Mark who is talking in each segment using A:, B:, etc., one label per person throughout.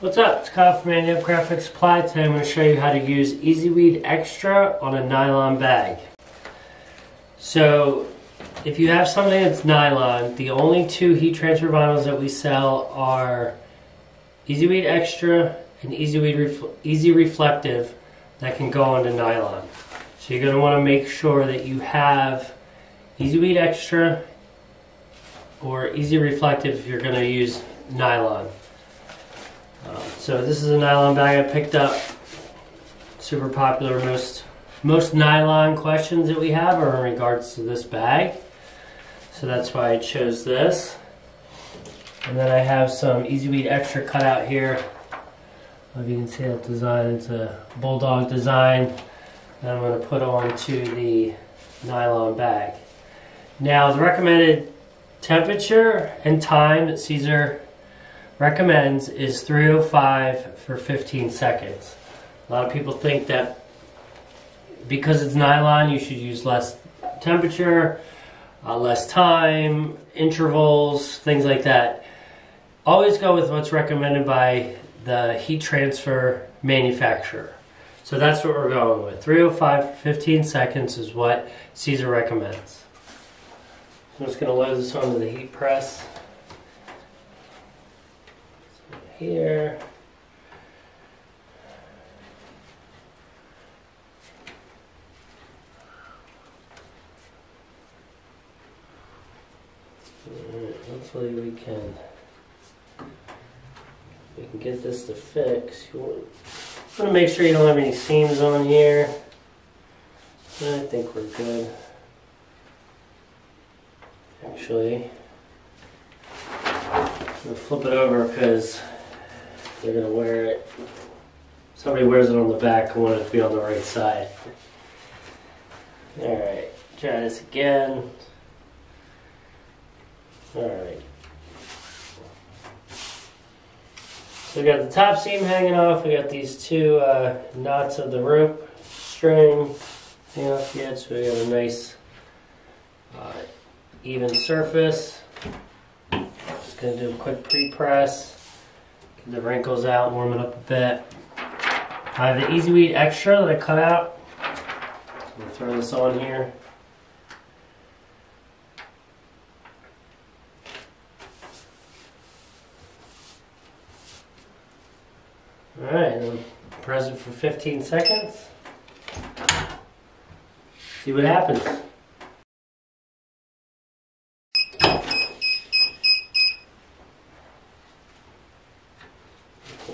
A: What's up? It's Kyle from Andy Graphics Supply. Today I'm going to show you how to use EasyWeed Extra on a nylon bag. So if you have something that's nylon, the only two heat transfer vinyls that we sell are EasyWeed Extra and EasyWeed Ref Easy Reflective that can go onto nylon. So you're going to want to make sure that you have EasyWeed Extra or Easy Reflective if you're going to use nylon. So this is a nylon bag I picked up. Super popular. Most most nylon questions that we have are in regards to this bag. So that's why I chose this. And then I have some Easy EasyWeed Extra cut out here. If you can see that design, it's a bulldog design. That I'm going to put onto the nylon bag. Now the recommended temperature and time that Siser recommends is 305 for 15 seconds. A lot of people think that because it's nylon, you should use less temperature, uh, less time, intervals, things like that. Always go with what's recommended by the heat transfer manufacturer. So that's what we're going with. 305 for 15 seconds is what Siser recommends. I'm just going to load this onto the heat press here. hopefully we can we can get this to fix. You want, want to make sure you don't have any seams on here. I think we're good. Actually, I'm gonna flip it over because they're gonna wear it. Somebody wears it on the back, I want it to be on the right side. Alright, try this again. Alright. So we got the top seam hanging off, we got these two uh, knots of the rope string hanging off yet, so we have a nice uh, even surface. Just gonna do a quick pre-press the wrinkles out, warm it up a bit. I have the EasyWeed Extra that I cut out. I'm to throw this on here. Alright, press it for 15 seconds. See what happens.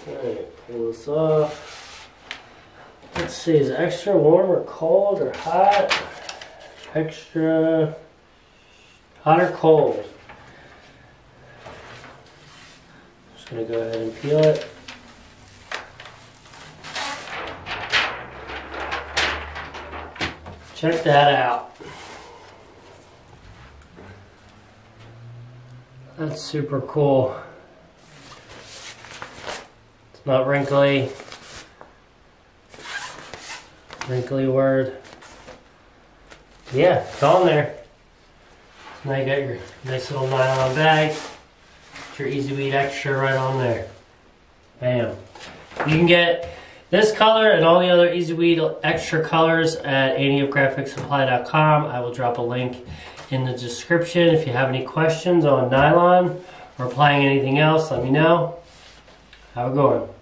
A: Alright, pull this off. Let's see, is it extra warm or cold or hot? Extra hot or cold? Just gonna go ahead and peel it. Check that out. That's super cool. Not wrinkly. Wrinkly word. Yeah, it's on there. now you got your nice little nylon bag. your EasyWeed Extra right on there. Bam. You can get this color and all the other EasyWeed Extra colors at anteupgraphicsupply.com. I will drop a link in the description. If you have any questions on nylon or applying anything else, let me know. Have a good one.